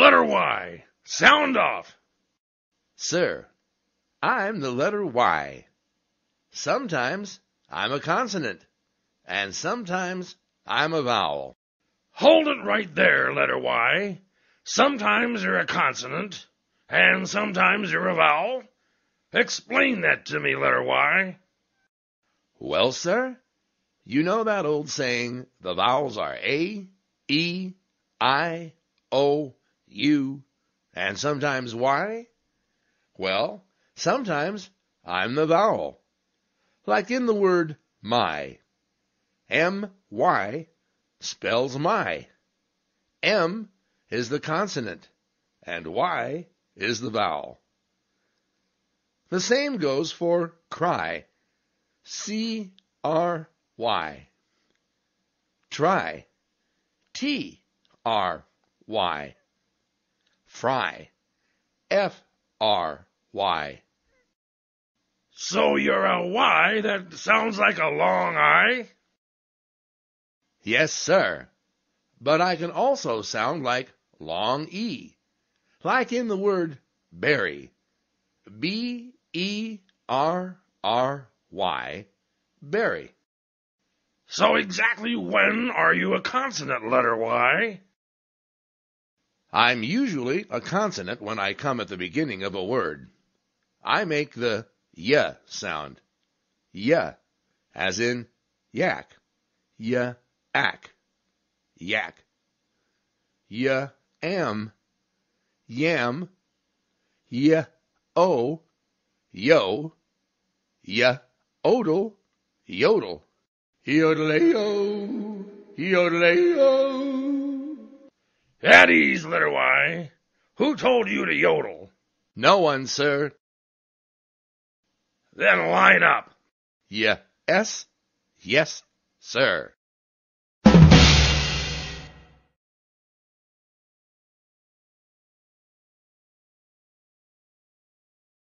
Y. Sound off. Sir, I'm the letter Y. Sometimes I'm a consonant, and sometimes I'm a vowel. Hold it right there, letter Y. Sometimes you're a consonant, and sometimes you're a vowel. Explain that to me, letter Y. Well, sir, you know that old saying, the vowels are A, E, I, O, U, and sometimes Y? Well, sometimes I'm the vowel. Like in the word my. M-Y spells my. M is the consonant, and Y is the vowel. The same goes for cry. C R Y. Try. T R Y. Fry. F R Y. So you're a Y that sounds like a long I? Yes, sir. But I can also sound like long E. Like in the word berry. B E R R Y. Berry. So exactly when are you a consonant, letter Y? I'm usually a consonant when I come at the beginning of a word. I make the y sound. Y, as in yak. Y, ack. Yak. Y, am. Yam. Y, o. Yo. Y, odel. Yodel. Yodelay-o. Yodelay-o. At ease, little Y. Who told you to yodel? No one, sir. Then line up. Yes, yes, sir.